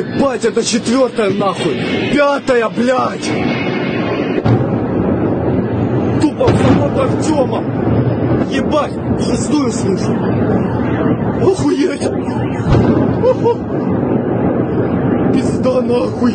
Ебать, это четвертая нахуй. Пятая, блядь. Тупо в завод Артема. Ебать, шестую слышу. Охуеть. Пизда нахуй.